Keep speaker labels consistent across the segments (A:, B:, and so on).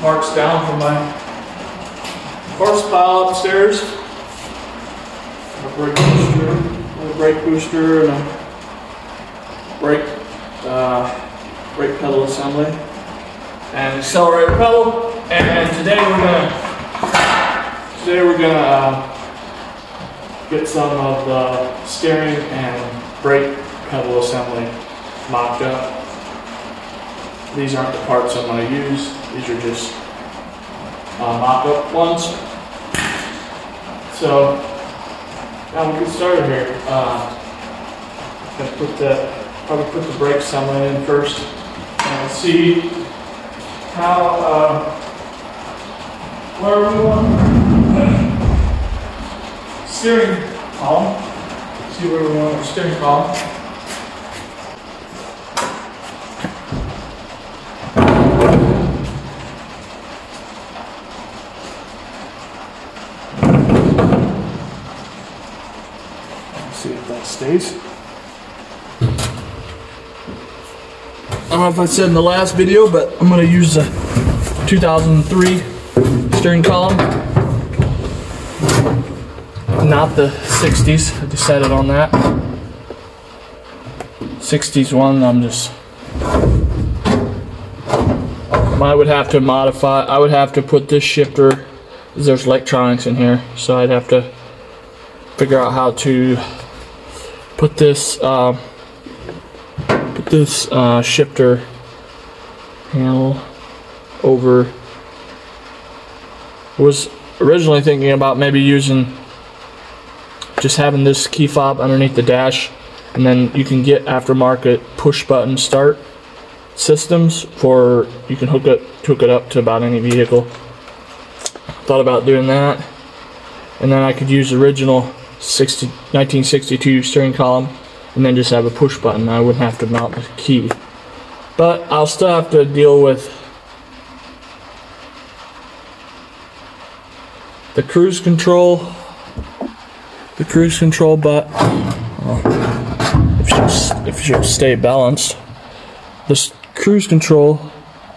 A: parts down from my horse pile upstairs. A brake booster, a brake booster, and a brake, uh, brake pedal assembly, and accelerator pedal. And today we're gonna, today we're gonna uh, get some of the steering and brake pedal assembly mocked up. These aren't the parts I'm gonna use, these are just uh, mock-up ones. So, now we get started here. Uh, gonna put the, probably put the brake assembly in first, and see how, uh, where we want steering column. See where we want steering column. See I don't know if I said in the last video, but I'm gonna use the 2003 steering column. Not the 60s, I decided on that. 60s one, I'm just. I would have to modify, I would have to put this shifter, there's electronics in here, so I'd have to figure out how to put this uh, put this uh, shifter panel over. Was originally thinking about maybe using just having this key fob underneath the dash and then you can get aftermarket push button start systems for you can hook it hook it up to about any vehicle. Thought about doing that and then I could use original 60, 1962 steering column and then just have a push button. I wouldn't have to mount the key. But I'll still have to deal with the cruise control, the cruise control but well, if you if you stay balanced, this cruise control,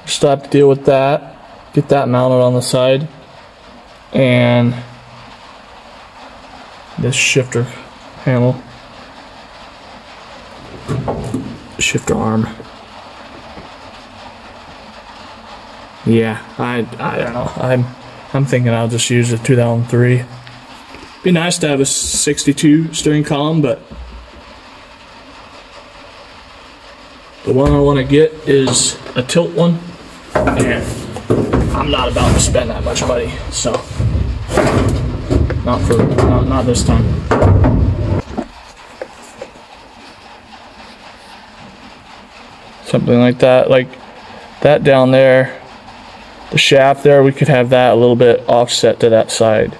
A: still have to deal with that, get that mounted on the side, and this shifter. Handle shifter arm. Yeah I I don't know I'm I'm thinking I'll just use a 2003 be nice to have a 62 steering column but the one I want to get is a tilt one. And I'm not about to spend that much money so not for, not, not this time. Something like that, like that down there, the shaft there, we could have that a little bit offset to that side.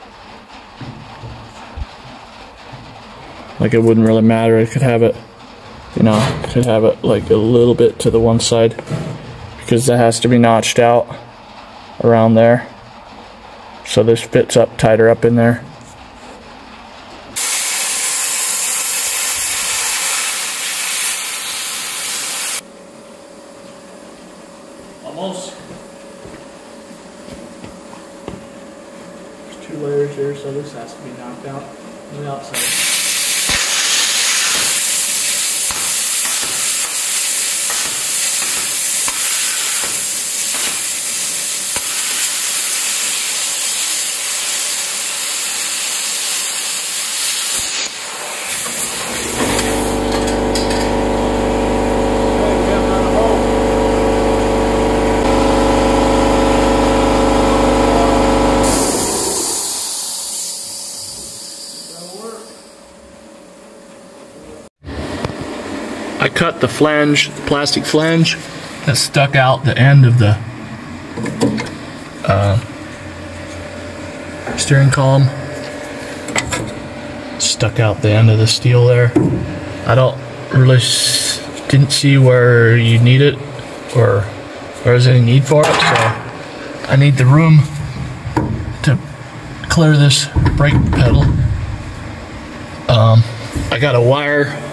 A: Like it wouldn't really matter, it could have it, you know, could have it like a little bit to the one side because that has to be notched out around there. So this fits up tighter up in there. Almost. There's two layers here, so this has to be knocked out on the outside. Cut the flange, the plastic flange that stuck out the end of the uh, steering column. Stuck out the end of the steel there. I don't really didn't see where you need it or where there's any need for it, so I need the room to clear this brake pedal. Um, I got a wire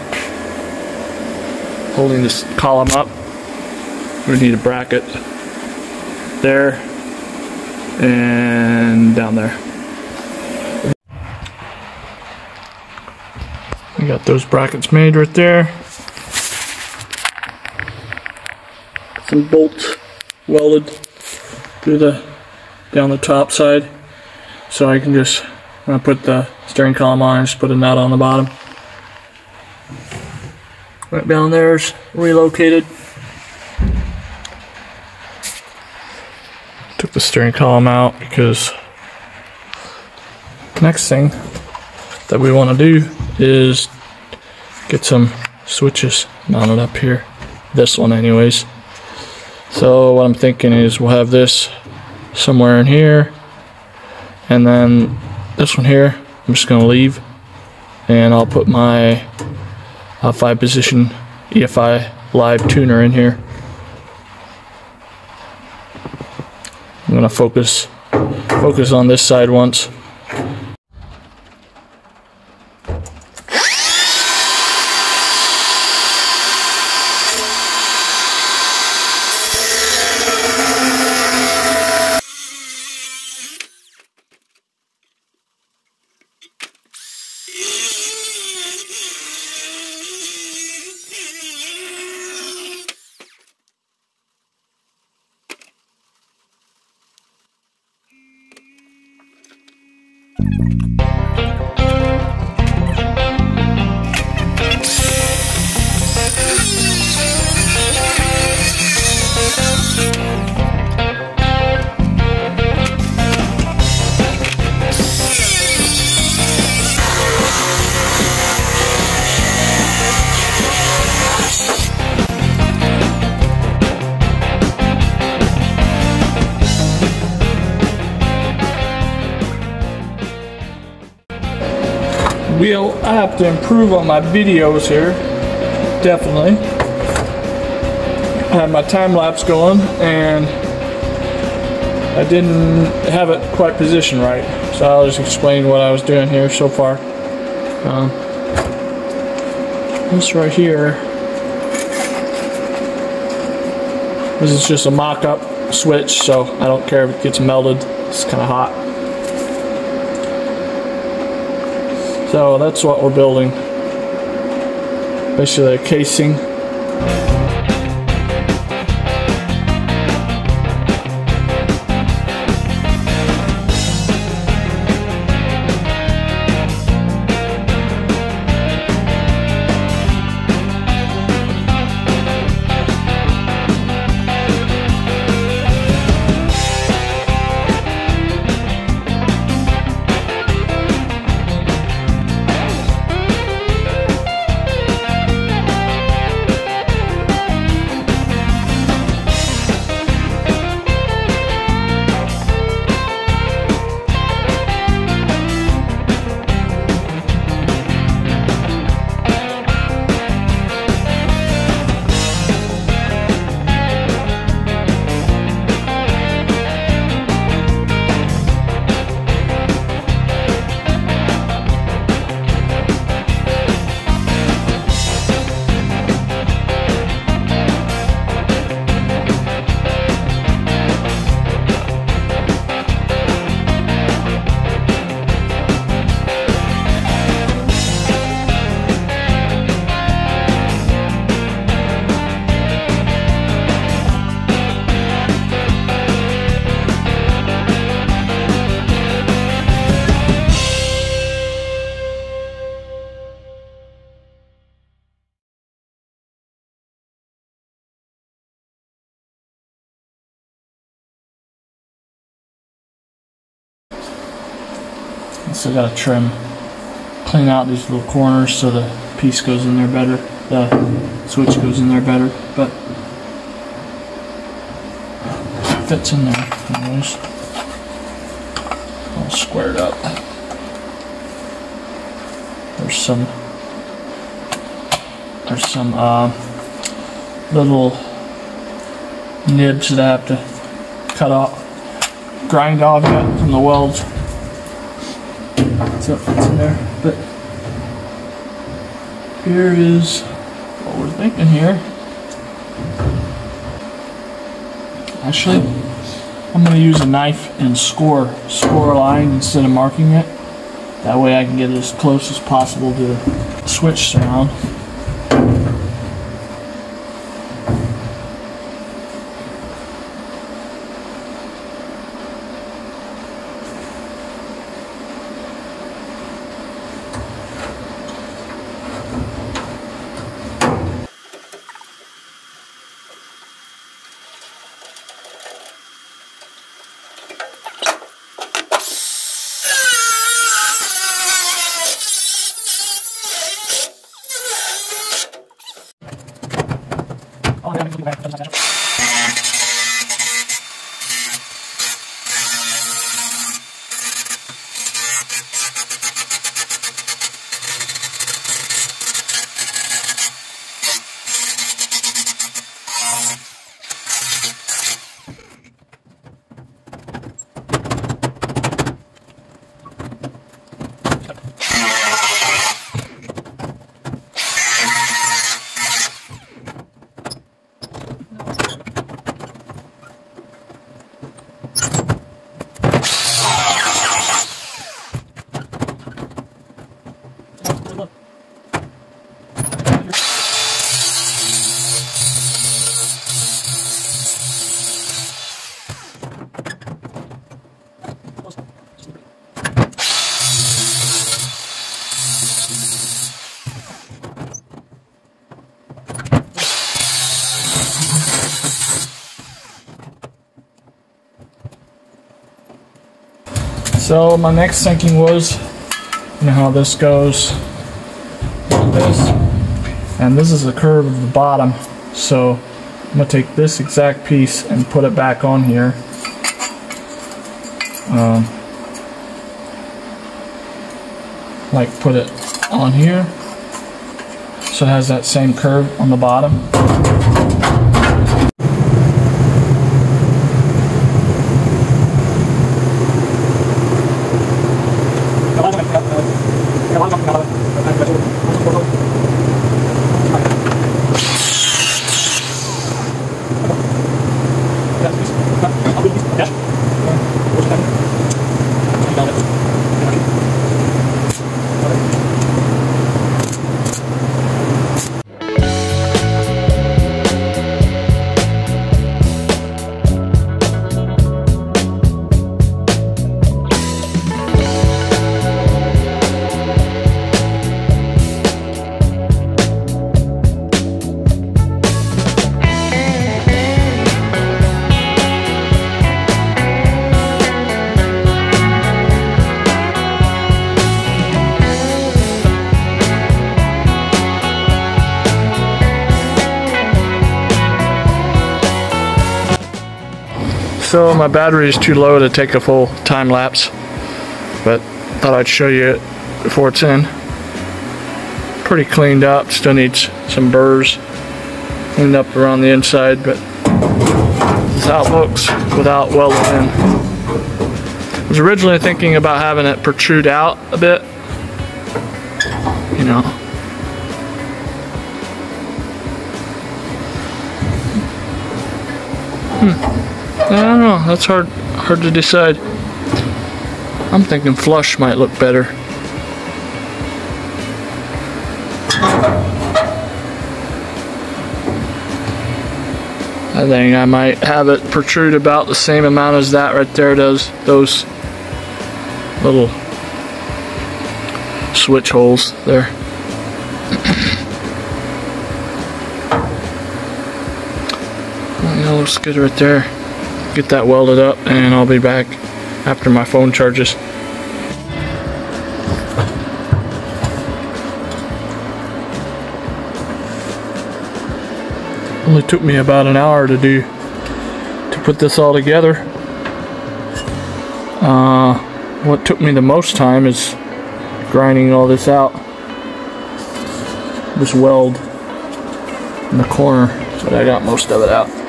A: holding this column up. We need a bracket there, and down there. We got those brackets made right there. Some bolts welded through the down the top side. So I can just when I put the steering column on, just put a nut on the bottom. Right down there's relocated. Took the steering column out because next thing that we want to do is get some switches mounted up here. This one anyways. So what I'm thinking is we'll have this somewhere in here and then this one here I'm just gonna leave and I'll put my uh, five position EFI live tuner in here. I'm gonna focus focus on this side once to improve on my videos here. Definitely. I had my time lapse going and I didn't have it quite positioned right. So I'll just explain what I was doing here so far. Um, this right here. This is just a mock-up switch, so I don't care if it gets melted. It's kind of hot. So that's what we're building. Basically a casing. So I gotta trim, clean out these little corners so the piece goes in there better, the switch goes in there better, but fits in there anyways. All squared up. There's some, there's some uh, little nibs that I have to cut off, grind off yet from the welds. So it's in there. But here is what we're thinking here. Actually, I'm going to use a knife and score score a line instead of marking it. That way I can get as close as possible to switch surround. So my next thinking was, you know how this goes, this, and this is the curve of the bottom. So I'm gonna take this exact piece and put it back on here. Um, like put it on here, so it has that same curve on the bottom. So my battery is too low to take a full time lapse, but thought I'd show you it before it's in. Pretty cleaned up, still needs some burrs cleaned up around the inside, but this is how it looks without welding in. I was originally thinking about having it protrude out a bit, you know, Hmm. I don't know. That's hard hard to decide. I'm thinking flush might look better. I think I might have it protrude about the same amount as that right there does. Those little switch holes there. that looks good right there get that welded up and I'll be back after my phone charges. Only took me about an hour to do to put this all together. Uh, what took me the most time is grinding all this out. This weld in the corner, but I got most of it out.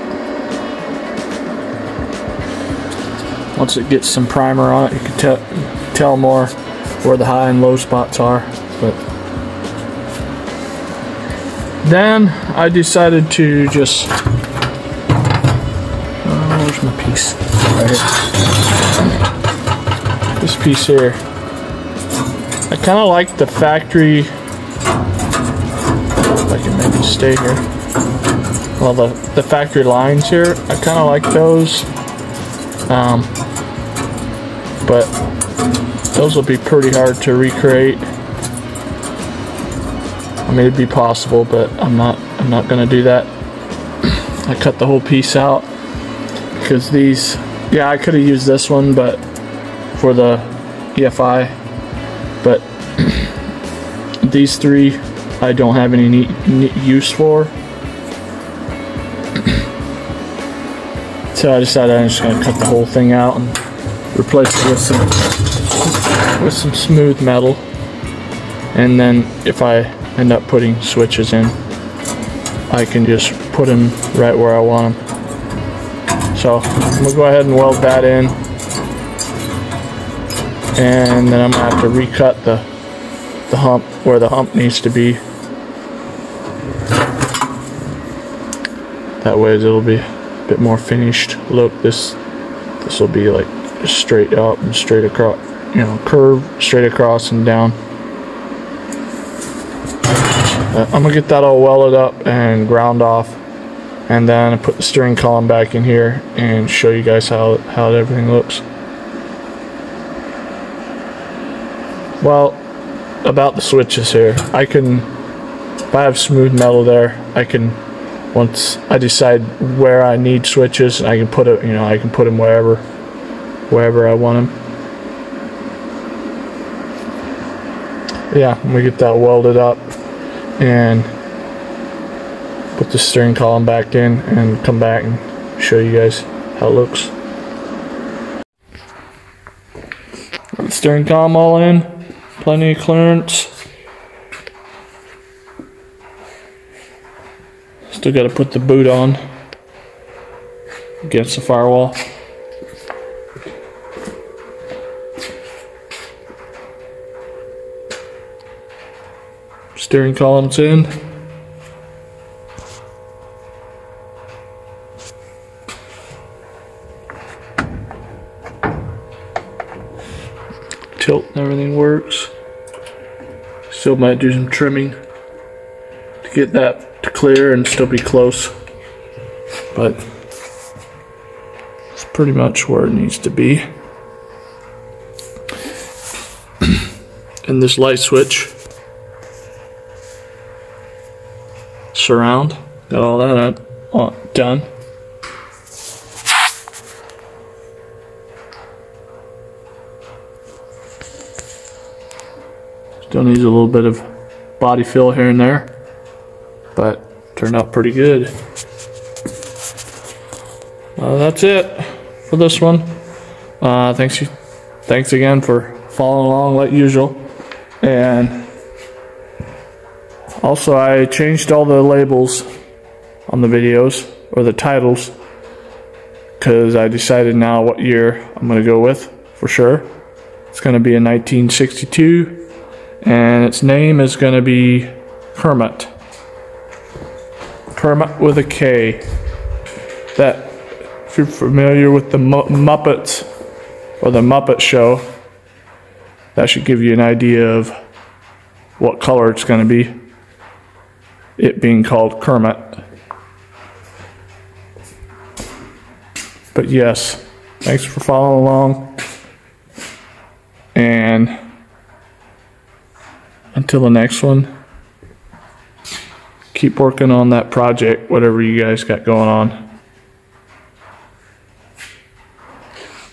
A: Once it gets some primer on it, you can tell tell more where the high and low spots are. But then I decided to just oh, where's
B: my piece. Right here.
A: This piece here. I kind of like the factory. I can maybe stay here. Well, the, the factory lines here, I kind of like those. Um, but those will be pretty hard to recreate. I mean, it'd be possible, but I'm not. I'm not gonna do that. I cut the whole piece out because these. Yeah, I could have used this one, but for the EFI, but these three I don't have any use for. So I decided I'm just gonna cut the whole thing out and replace it with some with some smooth metal. And then if I end up putting switches in, I can just put them right where I want them. So I'm gonna go ahead and weld that in. And then I'm gonna have to recut the the hump where the hump needs to be. That way it'll be bit more finished look. This this will be like straight up and straight across, you know, curve straight across and down. Uh, I'm gonna get that all welded up and ground off, and then put the steering column back in here and show you guys how how everything looks. Well, about the switches here, I can if I have smooth metal there, I can once I decide where I need switches, I can put it, you know, I can put them wherever wherever I want them. Yeah, I'm get that welded up and put the steering column back in and come back and show you guys how it looks. The steering column all in, plenty of clearance. Still got to put the boot on against the firewall. Steering column's in. Tilt and everything works. Still might do some trimming get that to clear and still be close. But it's pretty much where it needs to be. and this light switch surround. Got all that done. Still needs a little bit of body fill here and there, but turned out pretty good. Well, that's it for this one. Uh, thanks thanks again for following along like usual, and also, I changed all the labels on the videos or the titles because I decided now what year I'm going to go with for sure. It's going to be in 1962 and its name is going to be Kermit. Kermit with a K. That, if you're familiar with the Muppets or the Muppet Show, that should give you an idea of what color it's going to be it being called Kermit. But yes, thanks for following along. And until the next one, keep working on that project, whatever you guys got going on.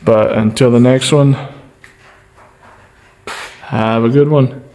A: But until the next one, have a good one.